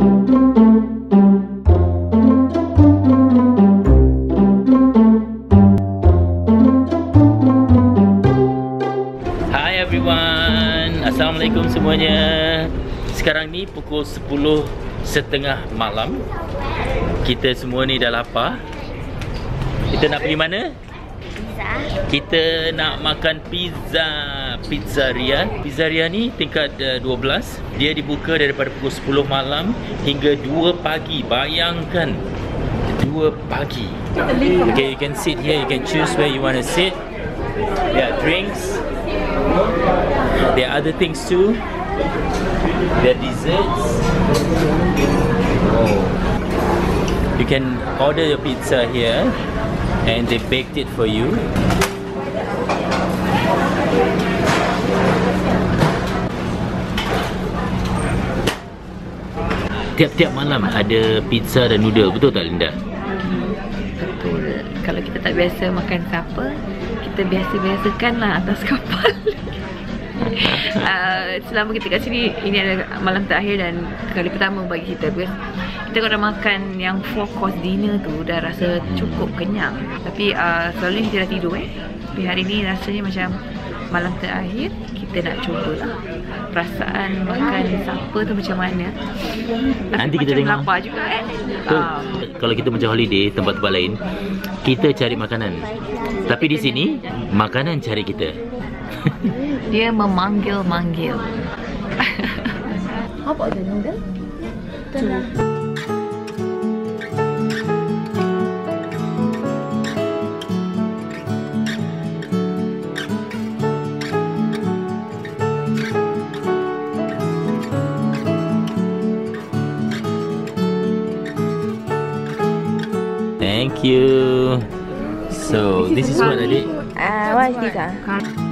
Hi everyone Assalamualaikum semuanya. Sekarang ni pukul 10 setengah malam. Kita semua ni dah lapar. Kita nak pergi mana? Pizza. Kita nak makan pizza Pizzeria Pizzeria ni tingkat uh, 12 Dia dibuka daripada pukul 10 malam Hingga 2 pagi. Bayangkan. 2 pagi. Okay you can sit here. You can choose where you want to sit. There are drinks. There are other things too. There are desserts. Oh. You can order your pizza here and they baked it for you. Tiap-tiap malam ada pizza dan noodle, betul tak Linda? Betul. Kalau kita tak biasa makan apa, kita biasa-biasakan lah atas kapal. uh, selama kita kat sini, ini adalah malam terakhir dan kali pertama bagi kita. Because kita kalau makan yang 4 course dinner tu, dah rasa cukup kenyang. Tapi uh, selalu kita dah tidur eh. Tapi hari ni rasanya macam malam terakhir, kita nak cuba lah. Perasaan makan supper tu macam mana. Nanti kita macam tengok. lapar juga eh. Tu, Ah. kalau kita macam holiday tempat-tempat lain, kita cari makanan. Tapi di sini makanan cari kita. Dia memanggil-manggil. How about the noodle? Thank you. So, this is what I did. Uh, what is this ah?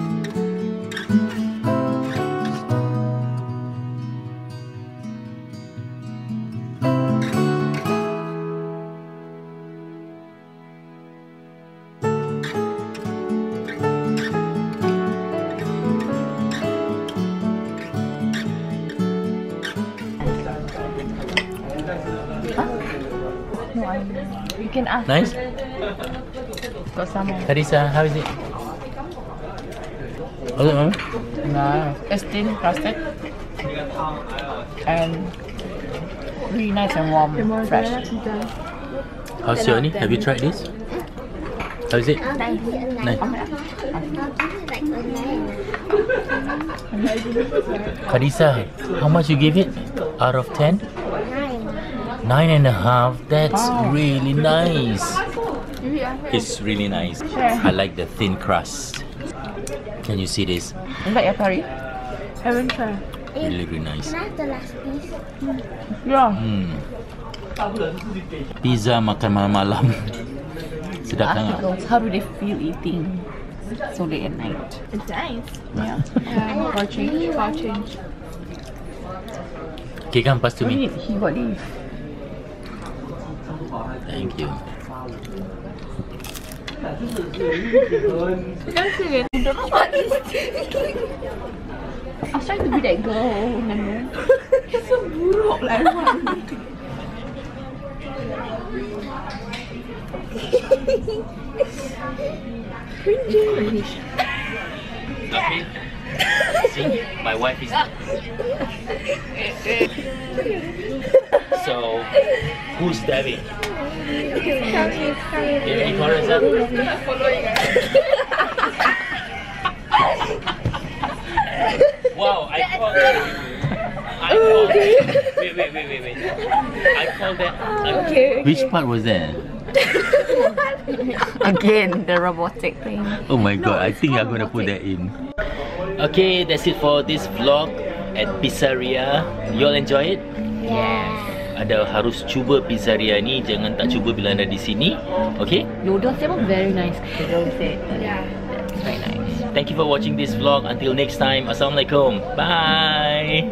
You can ask. Nice? Got some. Karisa, how is it? Oh, uh, Nice. Esteemed crusted. And really nice and warm, fresh. how's your ni? Have you tried this? How is it? Nice. Nice. Like a nine. Karisa, how much you give it out of 10? Nine. Nine and a half. That's Wow. really nice. It's really nice. Sure. I like the thin crust. Can you see this? You like your curry? Haven't tried. Really, really nice. Can I have the last piece? Yeah. Hmm. Pizza makan malam-malam. Sedap sangat. How do they feel eating so late at night? It's nice. Yeah. Um, for change, for change. Okay, come pass to me. He got this. Thank you. I was trying to be that girl, remember? so buruk like what? Okay. See, my wife is. so, who's Debbie? Debbie Corazon. wow, I called. I called. Wait, wait, wait, wait, wait. I called that. Okay. Which part was that? Again, the robotic thing. Oh my god, I think I'm gonna put that in. Okay, that's it for this vlog at Pizzeria. You all enjoy it? Yes. Ada harus cuba pizzeria ni, jangan tak cuba bila anda di sini. Okay? Noodles dia pun very nice. Noodles. Yeah. That's very nice. Thank you for watching this vlog. Until next time, Assalamualaikum. Bye.